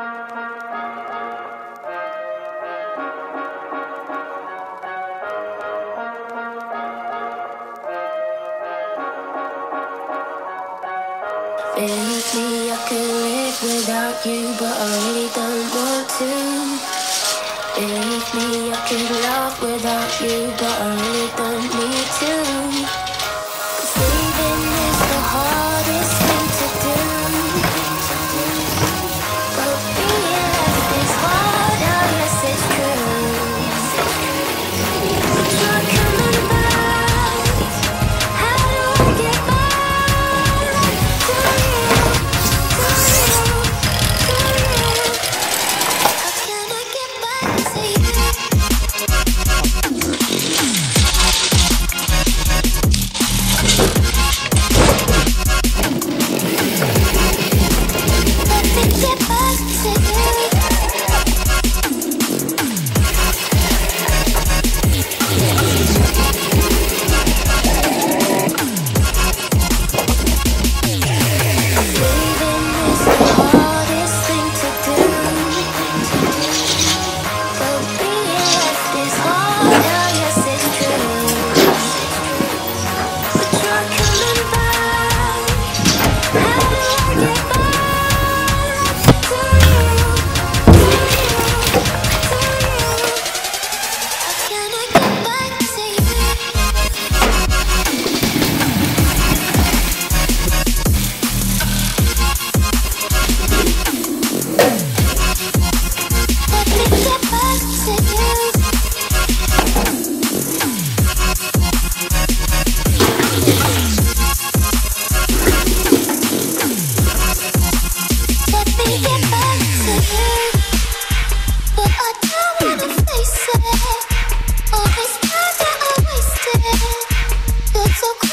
Honestly, I could live without you, but I really don't want to. Believe me, I could love without you, but I really don't. Shit. so cool.